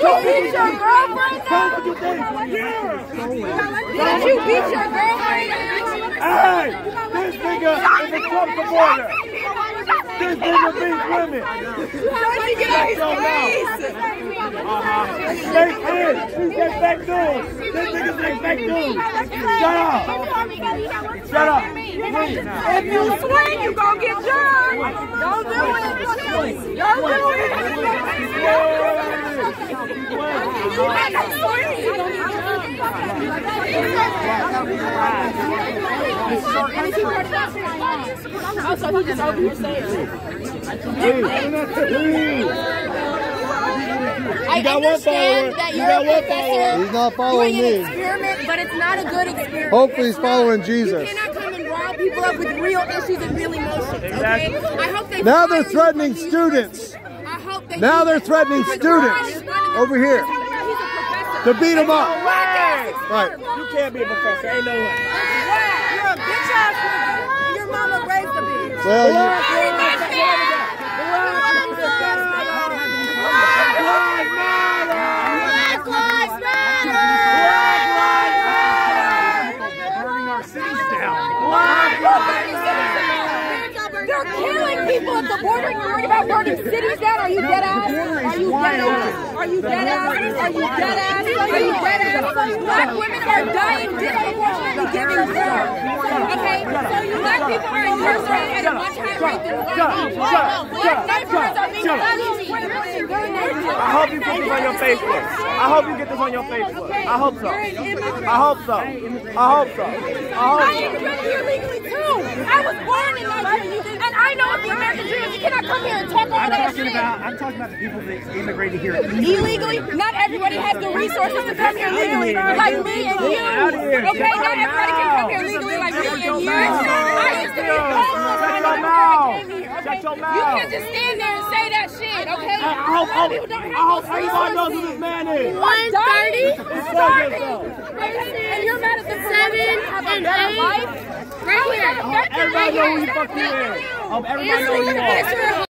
you beat your girlfriend? Tell what you think. Yeah. Did you beat your girlfriend? Hey, this nigga is a Trump supporter. This nigga beats women. Get out his face? Is. She's that fake news. This nigga's that fake news. Shut up. Shut up. If you swing, you gonna get jumped. Don't do it. Don't do it. Also, he just over here saying. I You got one understand follower. that You you're got a one professor He's not following doing an me. experiment, but it's not a good experiment. Hopefully he's following Jesus. You cannot come and rile people up with real issues and real emotions, okay? Exactly. I hope they Now they're threatening students. I hope they Now they're threatening Because students Ron is running over here. He's a professor. To beat him up. Right. You can't be a professor. Ain't no way. You're a bitch ass nigga. Your mama raised a bitch. Well, you, Very much bad. Black lives matter. Burning our cities down. They're killing people at the border. You're worried about burning cities down? Are you dead ass? Are you dead ass? Are you dead ass? Are you dead ass? Are you dead ass? Black women are dying disproportionately giving birth. Okay? So you black people are incarcerated at a much higher rate than white people. Black neighborhoods are being punished criminally during their I hope you put this on your Facebook. I hope you get this on your Facebook. I hope so. I hope so. I hope so. I I hope so. immigrated here legally too. I was born in Nigeria, and I know what the American dream. You cannot come here and talk all I'm that talking shit. about I'm talking about the people that immigrated here. illegally. Not everybody has the resources to come here legally, like me and you. Okay, not everybody can come here legally like me and you. I used to be homeless when your I mouth. came here. Okay, you can't just stand there and say that shit. Okay, I hope, I people don't hope, have I hope those everybody knows who resources. this man is. One thirty. It's And you're mad at the seven and eight. Right here. Everybody know who you is. I hope everybody know who you are.